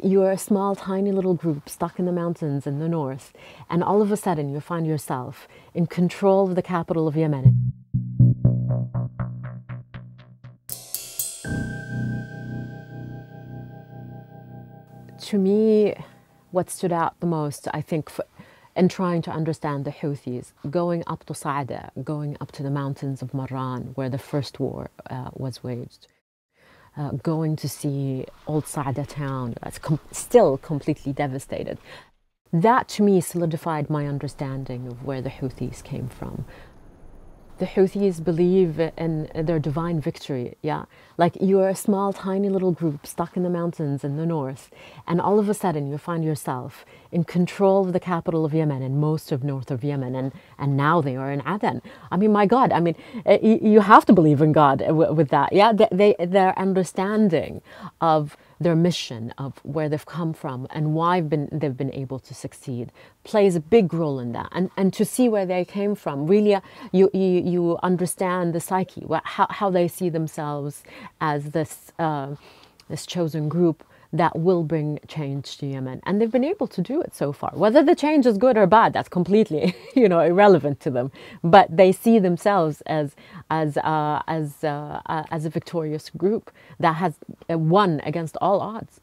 You're a small, tiny little group stuck in the mountains in the north, and all of a sudden you find yourself in control of the capital of Yemen. To me, what stood out the most, I think, for, in trying to understand the Houthis, going up to Sa'ada, going up to the mountains of Marran, where the first war uh, was waged, uh, going to see old Sa'ada town that's com- still completely devastated. That to me solidified my understanding of where the Houthis came from. The Houthis believe in their divine victory, yeah. Like you're a small, tiny little group stuck in the mountains in the north, and all of a sudden you find yourself in control of the capital of Yemen and most of north of Yemen, and, and now they are in Aden. I mean, my God, I mean, eh, you have to believe in God with that, yeah. They, their understanding of their mission of where they've come from and why been, they've been able to succeed plays a big role in that. And, and to see where they came from, really, uh, you, you, you understand the psyche, how, how they see themselves as this, uh, this chosen group that will bring change to Yemen. And they've been able to do it so far. Whether the change is good or bad, that's completely, you know, irrelevant to them. But they see themselves as, as, uh, as, uh, uh, as a victorious group that has won against all odds.